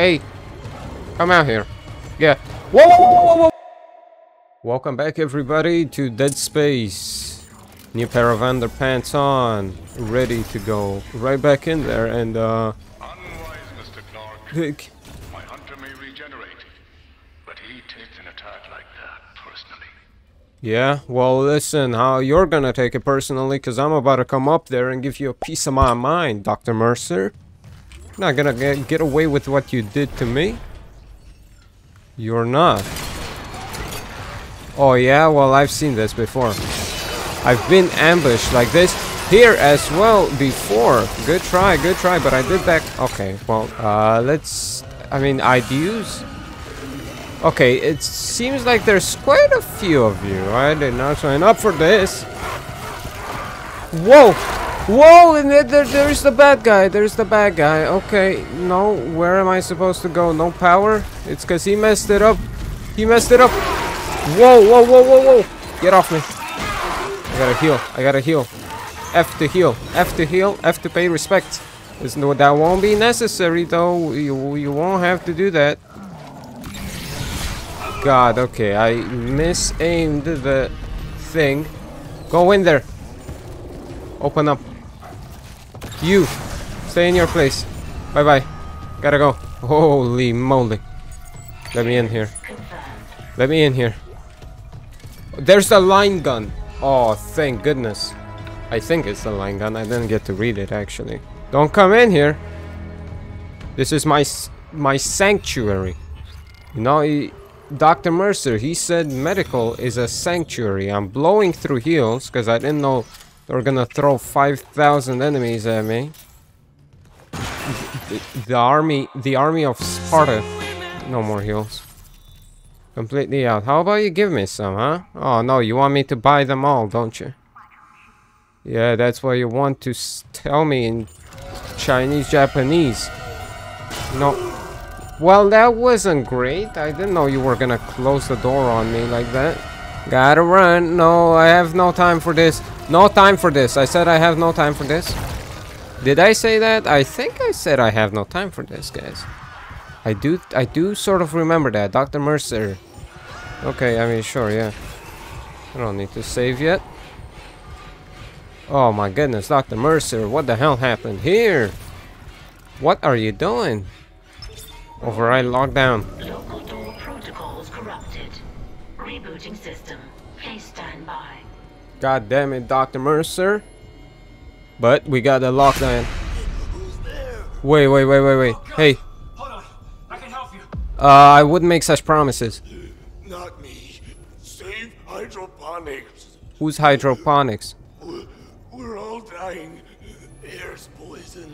Hey, come out here. Yeah. Whoa, whoa, whoa, whoa, whoa. Welcome back, everybody, to Dead Space. New pair of underpants on, ready to go. Right back in there, and uh. Unwise, Mr. Clarke. Hick. My hunter may regenerate, but he takes an attack like that personally. Yeah, well, listen, how you're gonna take it personally, because I'm about to come up there and give you a piece of my mind, Dr. Mercer. Not gonna get, away with what you did to me. You're not. Oh, yeah, well, I've seen this before. I've been ambushed like this here as well before. Good try, good try, but I did back. Okay, well, uh, let's. I mean, I'd use. Okay, it seems like there's quite a few of you. I did not sign up for this. Whoa! Whoa! And there, there- there's the bad guy. There's the bad guy. Okay, no. Where am I supposed to go? No power? It's because he messed it up. He messed it up. Whoa, whoa, whoa, whoa, whoa. Get off me. I gotta heal. I gotta heal. F to heal. F to heal. F to pay respect. No, that won't be necessary though. You, you won't have to do that. God, okay, I misaimed the thing. Go in there. Open up. You, stay in your place. Bye bye. Gotta go. Holy moly. Let me in here. Let me in here. There's a line gun. Oh, thank goodness. I think it's a line gun. I didn't get to read it actually. Don't come in here. This is my my sanctuary. You know, he, Dr. Mercer, he said medical is a sanctuary. I'm blowing through heals because I didn't know they were gonna throw 5,000 enemies at me. The, army, the army of Sparta. No more heals. Completely out. How about you give me some, huh? Oh no, you want me to buy them all, don't you? Yeah, that's what you want to tell me in Chinese, Japanese. No. Well, that wasn't great. I didn't know you were gonna close the door on me like that. Gotta run. No, I have no time for this. No time for this. I said I have no time for this. Did I say that? I think I said I have no time for this, guys. I do I do sort of remember that. Dr. Mercer. Okay, I mean, sure, yeah. I don't need to save yet. Oh my goodness, Dr. Mercer, what the hell happened here? What are you doing? Override lockdown. Local door protocols corrupted. Rebooting system. Please stand by. God damn it, Dr. Mercer. But we got the lockdown. Wait, wait, wait, wait, wait. Hey, Hold on, I can help you. uh, I wouldn't make such promises. Not me. Save hydroponics. Who's hydroponics? We're, we're all dying. Air's poison.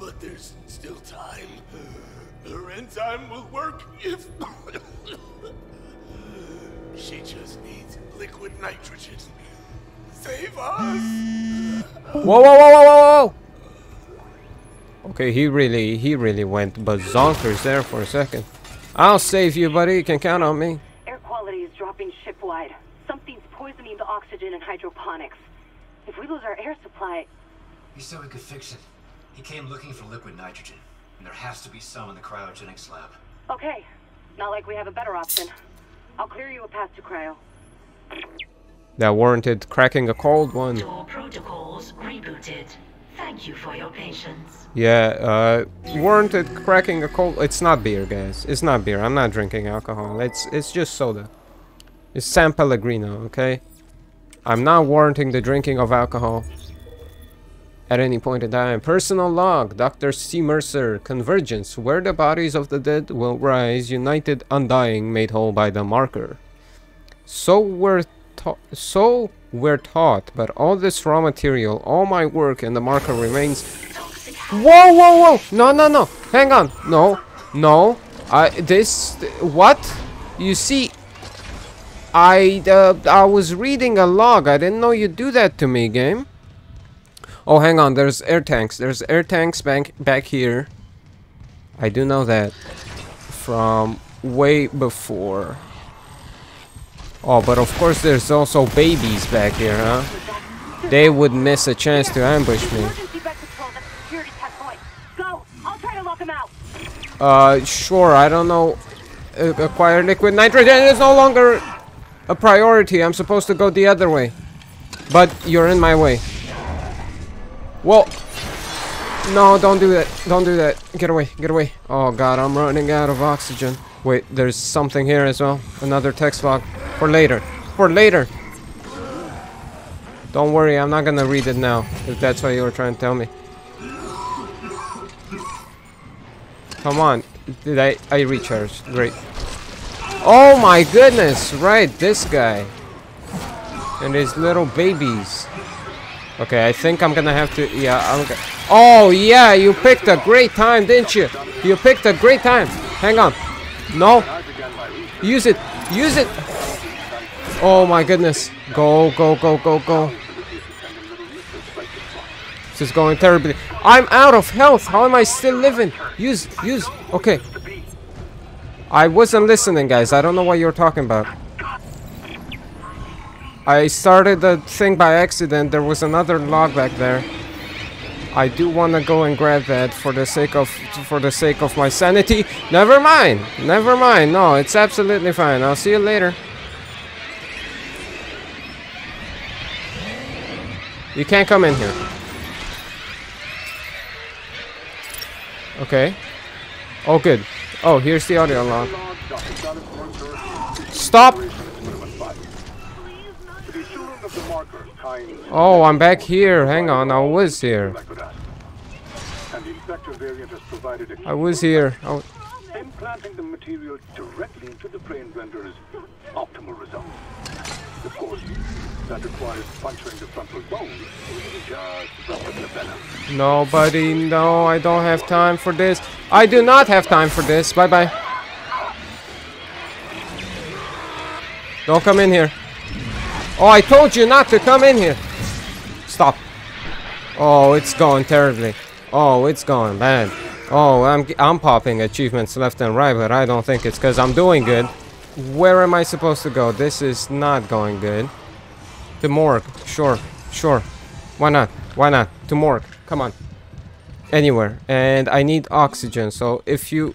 But there's still time. Her enzyme will work if. Save us! Whoa, whoa, whoa, whoa, whoa, whoa! Okay, he really, he really went bazonkers there for a second. I'll save you, buddy. You can count on me. Air quality is dropping shipwide. Something's poisoning the oxygen in hydroponics. If we lose our air supply, He said we could fix it. He came looking for liquid nitrogen, and there has to be some in the cryogenics lab. okay. Not like we have a better option. I'll clear you a path to cryo. That warranted cracking a cold one. Door protocols rebooted. Thank you for your patience. Yeah, uh, warranted cracking a cold. It's not beer, guys. It's not beer. I'm not drinking alcohol. It's it's just soda. It's San Pellegrino, okay? I'm not warranting the drinking of alcohol at any point in time. Personal log, Dr. C. Mercer, Convergence, where the bodies of the dead will rise, united, undying, made whole by the marker. So we're. So we're taught, but all this raw material, all my work, and the marker remains Whoa, whoa, whoa! No, no, no! Hang on! No, no! I this what? You see, I uh, I was reading a log. I didn't know you'd do that to me, game. Oh, hang on. There's air tanks. There's air tanks back back here. I do know that from way before. Oh, but of course there's also babies back here, huh? They would miss a chance to ambush me. Uh, sure, I don't know. Uh, acquire liquid nitrogen is no longer a priority. I'm supposed to go the other way. But you're in my way. Whoa. No, don't do that. Don't do that. Get away. Get away. Oh god, I'm running out of oxygen. Wait, there's something here as well. Another text log. For later. For later. Don't worry, I'm not gonna read it now. If that's what you were trying to tell me. Come on. Did I... I recharged. Great. Oh my goodness! Right, this guy. And his little babies. Okay, I think I'm gonna have to... Yeah, I'm. Oh, yeah, you picked a great time, didn't you? You picked a great time. Hang on. No. Use it. Use it. Oh my goodness. Go, go, go, go, go. This is going terribly. I'm out of health. How am I still living? Use, use. Okay. I wasn't listening, guys. I don't know what you're talking about. I started the thing by accident. There was another log back there. I do want to go and grab that for the sake of for the sake of my sanity. Never mind. Never mind. No, it's absolutely fine. I'll see you later. You can't come in here. Okay. Oh, good. Oh, here's the audio log. Stop! Oh, I'm back here. Hang on, I was here. I was here. Oh, Implanting the material directly into the brain renders optimal results. Of course, that requires puncturing the frontal bone just the nobody. No, I don't have time for this. I do not have time for this. Bye bye. Don't come in here. Oh, I told you not to come in here. Stop. Oh, it's going terribly. Oh, it's going bad. Oh, I'm I'm popping achievements left and right, but I don't think it's because I'm doing good. Where am I supposed to go? This is not going good. To morgue. Sure. Sure. Why not? Why not? To morgue. Come on. Anywhere. And I need oxygen. So if you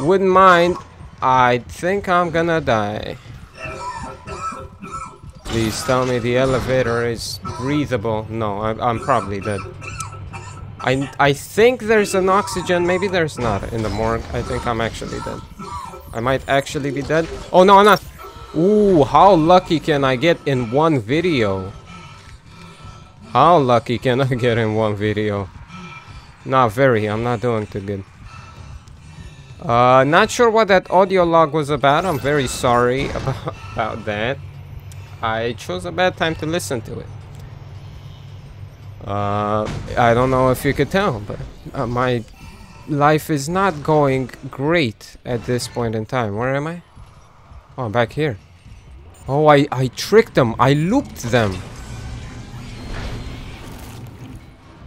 wouldn't mind, I think I'm gonna die. Please tell me the elevator is breathable. No, I, I'm probably dead. I, I think there's an oxygen. Maybe there's not in the morgue. I think I'm actually dead. I might actually be dead. Oh, no, I'm not. Ooh, how lucky can I get in one video? How lucky can I get in one video? Not very. I'm not doing too good. Uh, not sure what that audio log was about. I'm very sorry about, about that. I chose a bad time to listen to it. Uh, I don't know if you could tell, but uh, my life is not going great at this point in time. Where am I? Oh, I'm back here. Oh, I, I tricked them. I looped them.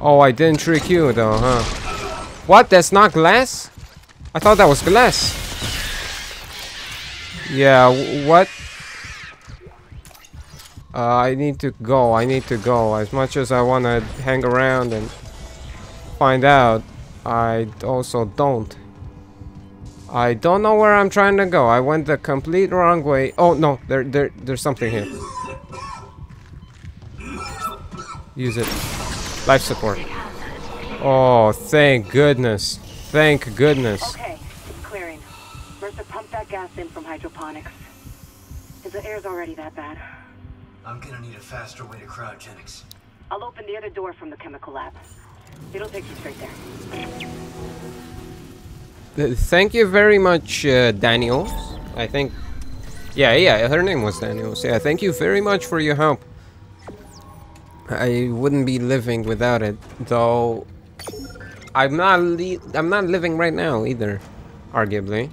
Oh, I didn't trick you though, huh? What? That's not glass? I thought that was glass. Yeah, what? Uh, I need to go. I need to go. As much as I want to hang around and find out, I also don't. I don't know where I'm trying to go. I went the complete wrong way. Oh no, there, there, there's something here. Use it. Life support. Oh, thank goodness. Thank goodness. Okay, clearing. Mercer pumped that gas in from hydroponics. The air's already that bad, I'm gonna need a faster way to cryogenics. I'll open the other door from the chemical lab. It'll take you straight there. Thank you very much, uh, Daniels. I think. Yeah, yeah, her name was Daniels. Yeah, thank you very much for your help. I wouldn't be living without it, though. I'm not. Le- I'm not living right now either. Arguably,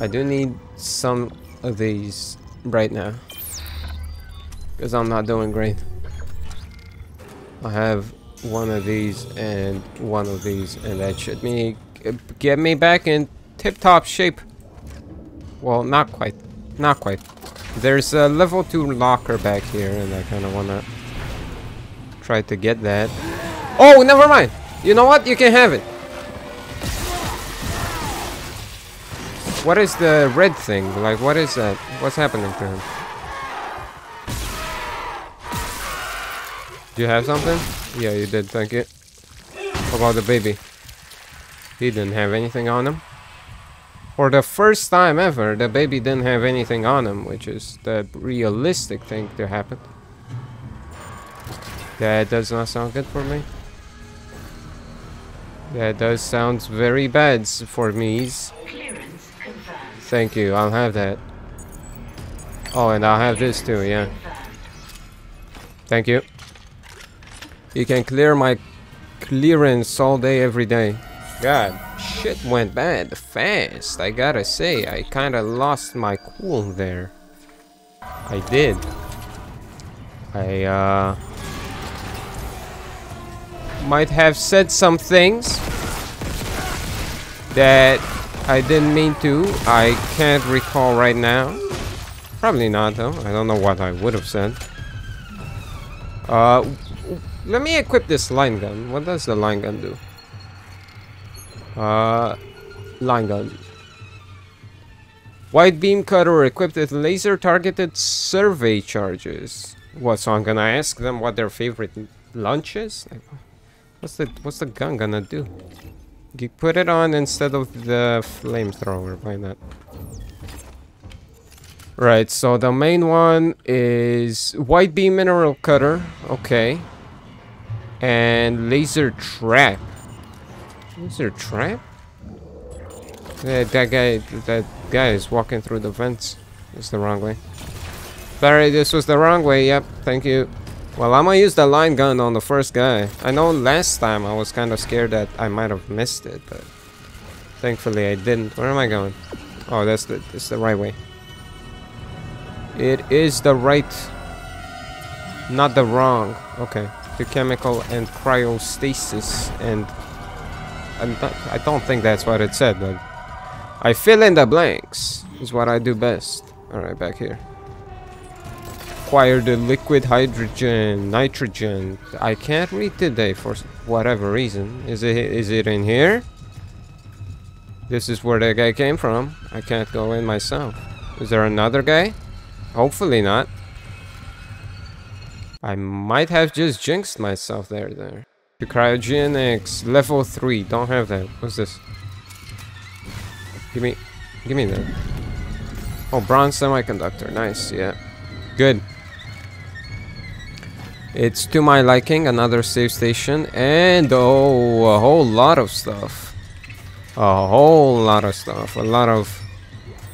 I do need some of these right now because I'm not doing great. I have one of these and one of these, and that should me uh, get me back in tip-top shape. Well, not quite, not quite. There's a level two locker back here, and I kind of wanna try to get that. Oh, never mind. You know what? You can have it. What is the red thing? Like, what is that? What's happening to him? Do you have something? Yeah, you did, thank you. What about the baby? He didn't have anything on him. For the first time ever, the baby didn't have anything on him, which is the realistic thing to happen. That does not sound good for me. That does sound very bad for me. Thank you, I'll have that. Oh, and I'll have this too, yeah. Thank you. You can clear my clearance all day, every day. God, shit went bad fast. I gotta say, I kinda lost my cool there. I did. I, uh... Might have said some things that I didn't mean to. I can't recall right now. Probably not, though. I don't know what I would have said. Uh, let me equip this line gun. What does the line gun do? Uh, line gun. White beam cutter equipped with laser targeted survey charges. What? So I'm gonna ask them what their favorite lunch is. Like, what's the What's the gun gonna do? You put it on instead of the flamethrower. Why not? Right, so the main one is white beam mineral cutter, okay. And laser trap. Laser trap? Yeah, that guy that guy is walking through the vents. It's the wrong way. Sorry, this was the wrong way, yep, thank you. Well, I'm gonna use the line gun on the first guy. I know last time I was kind of scared that I might have missed it, but thankfully I didn't. Where am I going? Oh, that's the, that's the right way. It is the right, not the wrong. Okay. To chemical and cryostasis and not, I don't think that's what it said, but I fill in the blanks is what I do best. All right, back here. Acquire the liquid hydrogen, nitrogen. I can't read today for whatever reason. Is it is it in here? This is where the guy came from. I can't go in myself. Is there another guy? Hopefully not. I might have just jinxed myself there, there. To cryogenics, level 3, don't have that. What's this? Give me, give me that. Oh, bronze semiconductor, nice, yeah. Good. It's to my liking, another save station, and oh, a whole lot of stuff. A whole lot of stuff, a lot of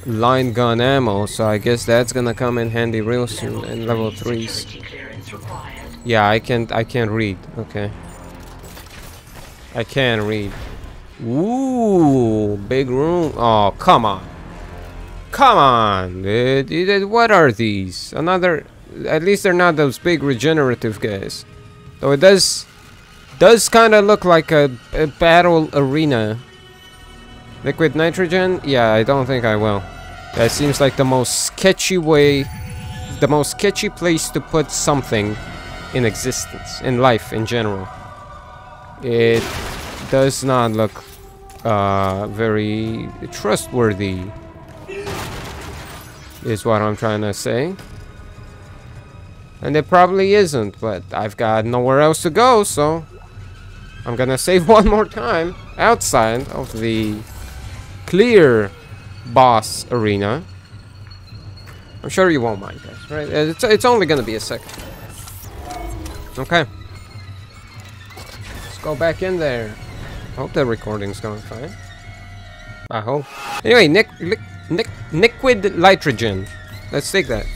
line gun ammo, so I guess that's gonna come in handy real soon, and level 3s. Yeah, I can't. I can't read. Okay. I can read. Ooh, big room. Oh, come on. Come on, dude. What are these? Another. At least they're not those big regenerative guys. Though it does, does kind of look like a, a battle arena. Liquid nitrogen? Yeah, I don't think I will. That seems like the most sketchy way, the most sketchy place to put something in existence, in life in general. It does not look uh, very trustworthy, is what I'm trying to say. And it probably isn't, but I've got nowhere else to go, so I'm gonna save one more time outside of the clear boss arena. I'm sure you won't mind, guys, right? Uh, It's, it's only gonna be a second. Okay. Let's go back in there. Hope the recording's going fine. I hope. Anyway, Nick, lick, Nick, liquid nitrogen. Let's take that.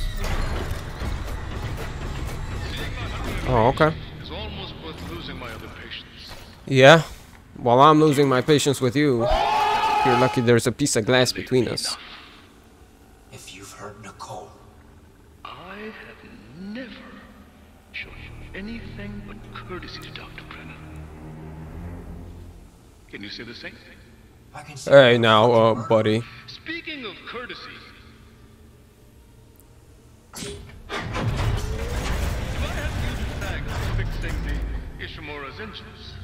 Oh, okay. It's almost worth losing my other patients. Yeah. While I'm losing my patience with you, you're lucky there's a piece of glass between us. Can you say the same? thing? I can see. Hey, now, uh, buddy. Speaking of courtesy, I had to use the tag for fixing the Ishimura's engines,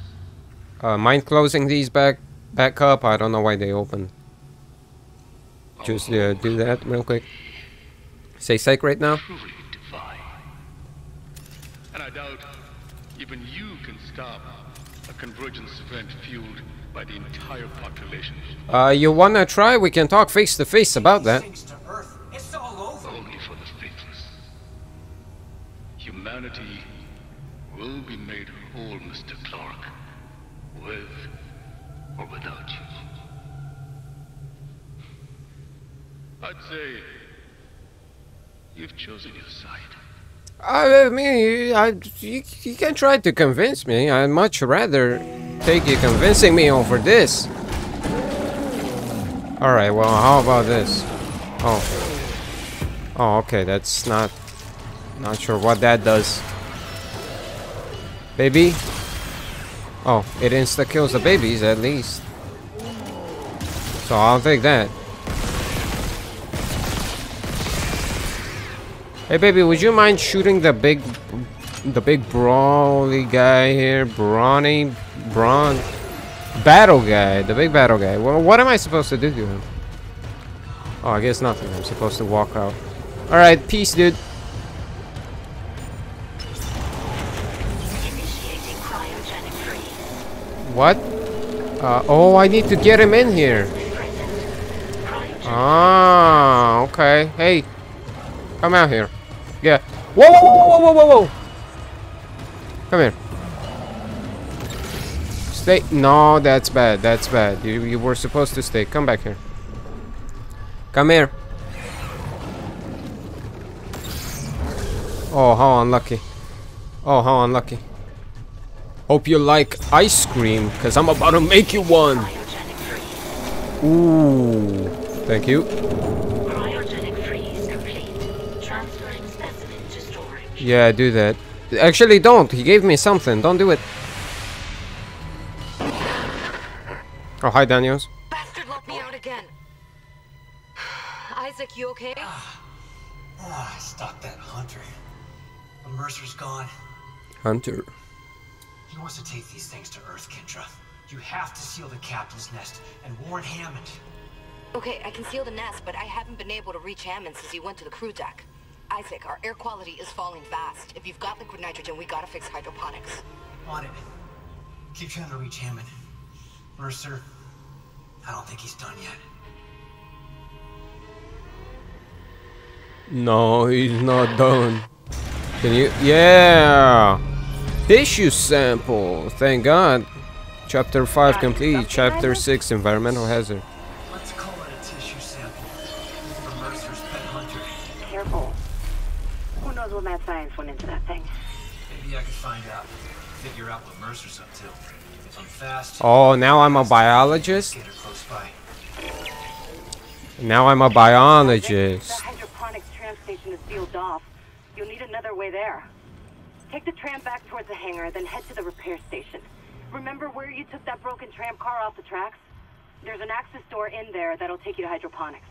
Uh, mind closing these back back up? I don't know why they open. just uh, do that real quick. Say psych right now. And I doubt even you can stop a convergence event fueled by the entire population. Uh, you wanna try? We can talk face to face about that. Things to Earth. It's all over. Only for the faithless. Humanity will be made whole, Mr. Clarke, with or without you. I'd say you've chosen your side. I mean, I, you, you can try to convince me. I'd much rather take you convincing me over this. Alright, well, how about this? Oh. Oh, okay, that's not... Not sure what that does. Baby? Oh, it insta-kills the babies, at least. So I'll take that. Hey baby, would you mind shooting the big the big brawly guy here? Brawny brawn battle guy, the big battle guy. Well what am I supposed to do to him? Oh I guess nothing. I'm supposed to walk out. Alright, peace dude. What? Uh, oh I need to get him in here. Ah okay. Hey. Come out here. Yeah. Whoa whoa whoa whoa whoa whoa whoa Come here. Stay. No, that's bad. That's bad. You, you were supposed to stay. Come back here. Come here. Oh, how unlucky. Oh, how unlucky. Hope you like ice cream, because I'm about to make you one. Ooh. Thank you. Yeah, do that. Actually, don't. He gave me something. Don't do it. Oh, hi, Daniels. Bastard locked me out again. Isaac, you okay? Ah, stop that hunter. The Mercer's gone. Hunter. He wants to take these things to Earth, Kendra. You have to seal the captain's nest and warn Hammond. Okay, I can seal the nest, but I haven't been able to reach Hammond since he went to the crew deck. Isaac, our air quality is falling fast. If you've got liquid nitrogen, we gotta fix hydroponics. On it. Keep trying to reach Hammond. Mercer, I don't think he's done yet. No, he's not done. Can you? Yeah! Tissue sample. Thank God. Chapter 5 complete. Chapter 6 Environmental Hazard. Who mad science went into that thing? Maybe I could find out. Figure out what Mercer's up to. If I'm fast, Oh, now I'm a biologist? get her close by. Now I'm a The biologist. hydroponics tram station is sealed off. You'll need another way there. Take the tram back towards the hangar, then head to the repair station. Remember where you took that broken tram car off the tracks? There's an access door in there that'll take you to hydroponics.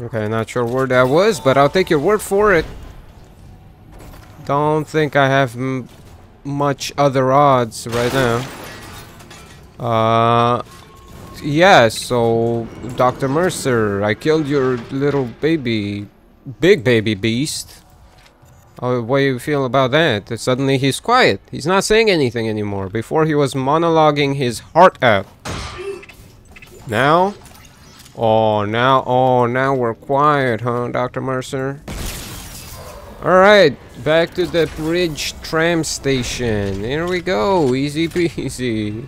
Okay, not sure where that was, but I'll take your word for it. Don't think I have much other odds right now. Uh, yeah, so Dr. Mercer, I killed your little baby, big baby beast. Oh, what do you feel about that? That Suddenly he's quiet. He's not saying anything anymore. Before he was monologuing his heart out. Now? Oh, now, oh, now we're quiet, huh, Dr. Mercer? Alright, back to the bridge tram station. Here we go, easy peasy.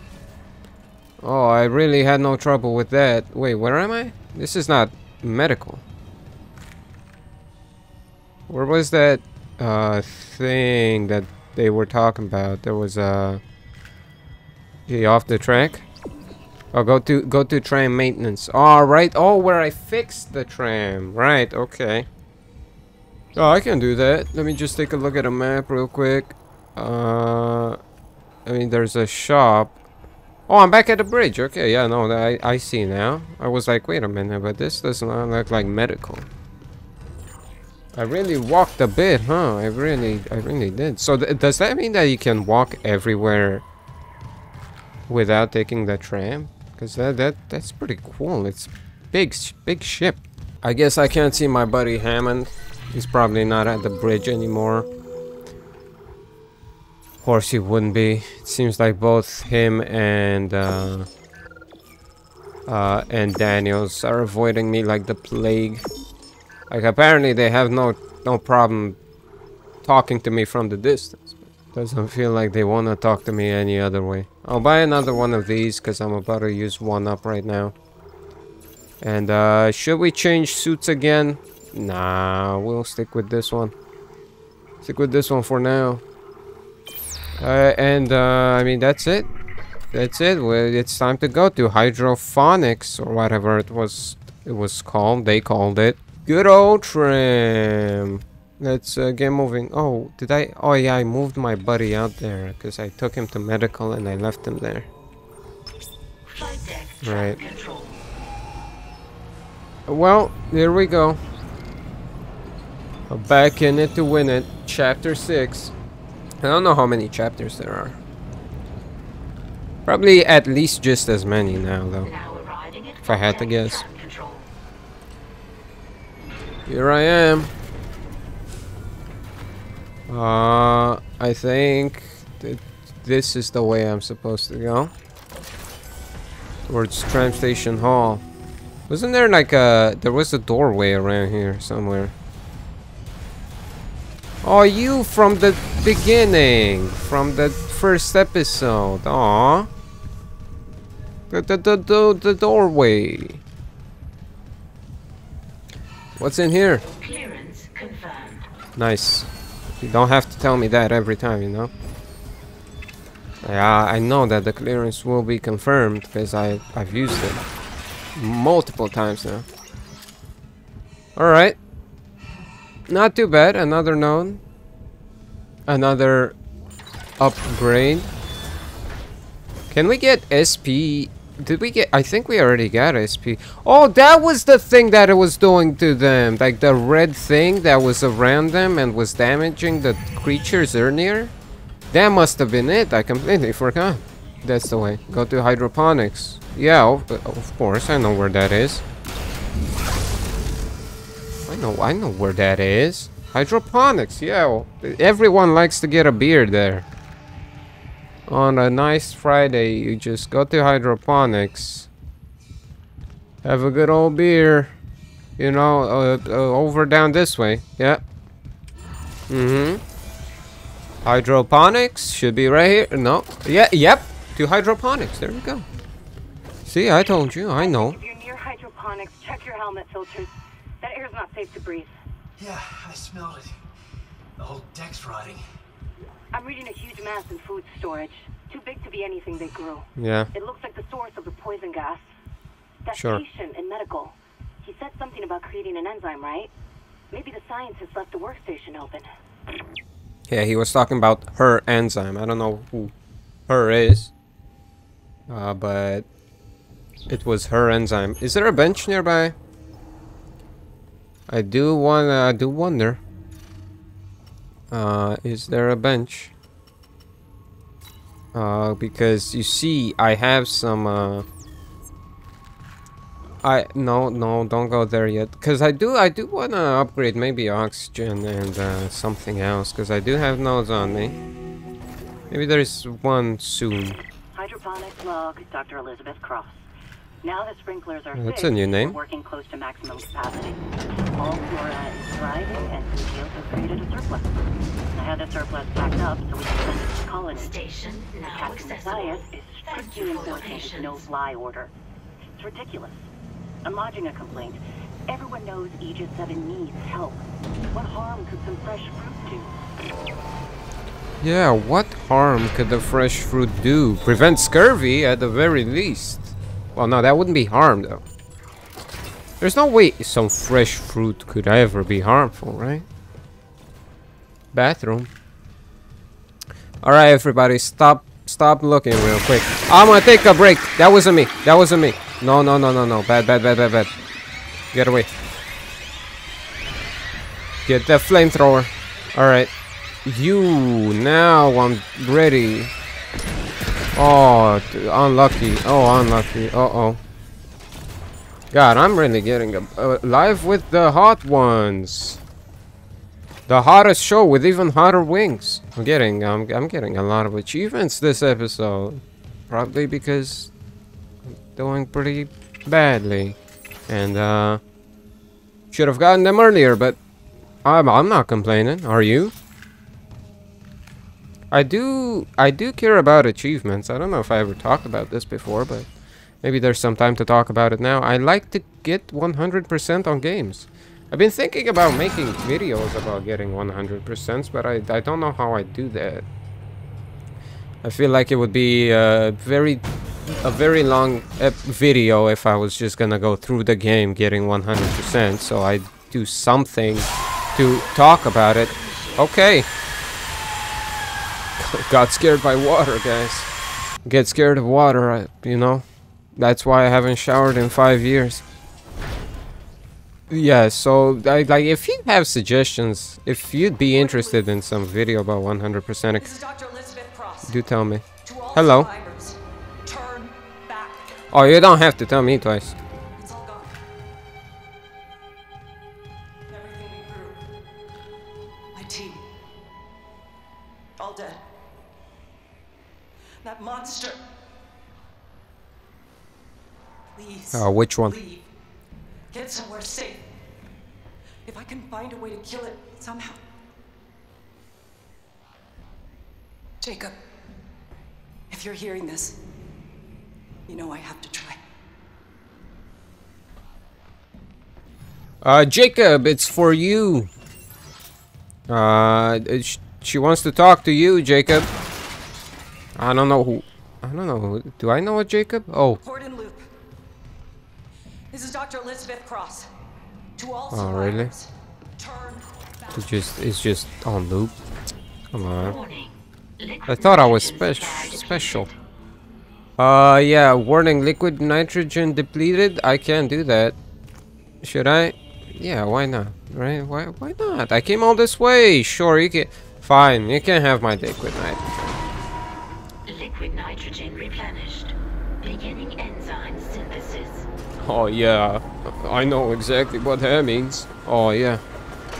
Oh, I really had no trouble with that. Wait, where am I? This is not medical. Where was that uh, thing that they were talking about? There was a... He off the track? Oh, go to go to tram maintenance. All right. Oh, where I fixed the tram. Right. Okay. Oh, I can do that. Let me just take a look at a map real quick. Uh, I mean, there's a shop. Oh, I'm back at the bridge. Okay, yeah, no, I I see now. I was like, wait a minute, but this does not look like medical. I really walked a bit, huh? I really, I really did. So th does that mean that you can walk everywhere without taking the tram? Because that, that, that's pretty cool. It's big, big ship. I guess I can't see my buddy Hammond. He's probably not at the bridge anymore. Of course he wouldn't be. It seems like both him and uh, uh, and Daniels are avoiding me like the plague. Like apparently they have no no problem talking to me from the distance. Doesn't feel like they want to talk to me any other way. I'll buy another one of these because I'm about to use one up right now. And uh, should we change suits again? Nah, we'll stick with this one. Stick with this one for now. Uh, and uh, I mean that's it. That's it. Well, it's time to go to hydrophonics or whatever it was. It was called. They called it. Good old trim. Let's uh, get moving. Oh, did I? Oh yeah, I moved my buddy out there because I took him to medical and I left him there. Right. Well, here we go. Back in it to win it. Chapter 6. I don't know how many chapters there are. Probably at least just as many now, though. If I had to guess. Here I am. Uh, I think that this is the way I'm supposed to go. Towards Tram Station Hall. Wasn't there like a... There was a doorway around here somewhere. Oh, you from the beginning. From the first episode. Aw. The, the, the, the, the doorway. What's in here? Clearance confirmed. Nice. You don't have to tell me that every time, you know? Yeah, I know that the clearance will be confirmed because I I've used it multiple times now. All right. Not too bad. Another known. Another upgrade. Can we get SP? Did we get? I think we already got SP. Oh, that was the thing that it was doing to them. Like the red thing that was around them and was damaging the creatures earlier. That must have been it. I completely forgot. That's the way. Go to hydroponics. Yeah, of, of course. I know where that is. I know. I know where that is. Hydroponics. Yeah. Everyone likes to get a beer there. On a nice Friday, you just go to hydroponics. Have a good old beer. You know, uh, uh, over down this way. Yeah. Mm-hmm. Hydroponics should be right here. No. Yeah, yep. To hydroponics. There we go. See, I told you. I know. If you're near hydroponics, check your helmet filters. That air's not safe to breathe. Yeah, I smelled it. The whole deck's rotting. I'm reading a huge mass in food storage. Too big to be anything they grew. Yeah. It looks like the source of the poison gas. That Sure. patient in medical. He said something about creating an enzyme, right? Maybe the scientist left the workstation open. Yeah, he was talking about her enzyme. I don't know who her is. Uh, but it was her enzyme. Is there a bench nearby? I do wanna, I do wonder. Uh, is there a bench? Uh, because you see, I have some, uh... I, no, no, don't go there yet. Because I do, I do want to upgrade maybe oxygen and uh, something else. Because I do have nodes on me. Maybe there's one soon. Hydroponics log, Dr. Elizabeth Cross. Now the sprinklers are That's fixed, a new name. working close to maximum capacity. All flora is thriving, and Studios has created a surplus. I had the surplus packed up so we can send it to the colony. Station now Captain accessible. Mathius is Thank strictly you for your enforcing his no-fly order. It's ridiculous. I'm lodging a complaint. Everyone knows Aegis 7 needs help. What harm could some fresh fruit do? Yeah, what harm could the fresh fruit do? Prevent scurvy at the very least. Well, no, that wouldn't be harm though. There's no way some fresh fruit could ever be harmful, right? Bathroom. All right, everybody, stop, stop looking real quick. I'm gonna take a break. That wasn't me. That wasn't me. No, no, no, no, no. Bad, bad, bad, bad, bad. Get away. Get the flamethrower. All right. You now I'm ready. Oh, unlucky. Oh, unlucky. Uh oh. God, I'm really getting a, live with the hot ones. The hottest show with even hotter wings. I'm getting, I'm, I'm getting a lot of achievements this episode. Probably because I'm doing pretty badly. And, uh, should have gotten them earlier, but I'm, I'm not complaining. Are you? I do, I do care about achievements. I don't know if I ever talked about this before, but maybe there's some time to talk about it now. I like to get 100% on games. I've been thinking about making videos about getting 100%, but I, I don't know how I do that. I feel like it would be a very, a very long video if I was just gonna go through the game getting 100%, so I do something to talk about it. Okay. Got scared by water, guys. Get scared of water, you know? That's why I haven't showered in five years. Yeah, so I, like if you have suggestions, if you'd be interested in some video about 100%, do tell me. Hello. Oh, you don't have to tell me twice. Uh, which one? Leave. Get somewhere safe. If I can find a way to kill it somehow. Jacob, if you're hearing this, you know I have to try. Uh, Jacob, it's for you. Uh, sh she wants to talk to you, Jacob. I don't know who. I don't know. Who, do I know a Jacob? Oh. Port loop. This is Dr. Elizabeth Cross. To all oh, really? It's just, it's just on loop. Come on. I thought I was spe special. Uh, yeah, warning, liquid nitrogen depleted. I can't do that. Should I? Yeah, why not? Right? Why, why not? I came all this way. Sure, you can. Fine, you can have my liquid nitrogen. Oh, yeah. I know exactly what that means. Oh, yeah.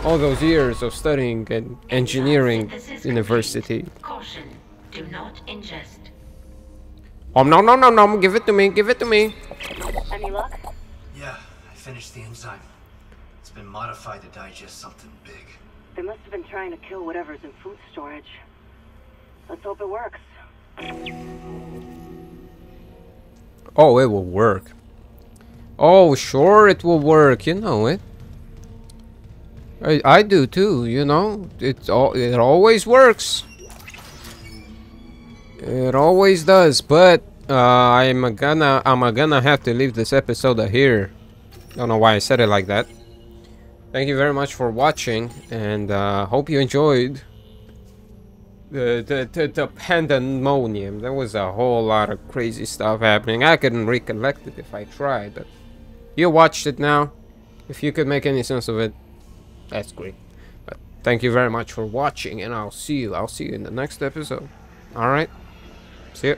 All those years of studying at engineering university. Caution. Do not ingest. Oh, no, no, no, no. Give it to me. Give it to me. Any luck? Yeah, I finished the enzyme. It's been modified to digest something big. They must have been trying to kill whatever's in food storage. Let's hope it works. Oh, it will work. Oh, sure it will work. You know it. I, I do too, you know. All it always works. It always does, but uh, I'm gonna I'm gonna have to leave this episode here. Don't know why I said it like that. Thank you very much for watching, and uh, hope you enjoyed the, the, the, the pandemonium. There was a whole lot of crazy stuff happening. I couldn't recollect it if I tried, but you watched it now. If you could make any sense of it, that's great. But thank you very much for watching, and I'll see you. I'll see you in the next episode. All right. See you.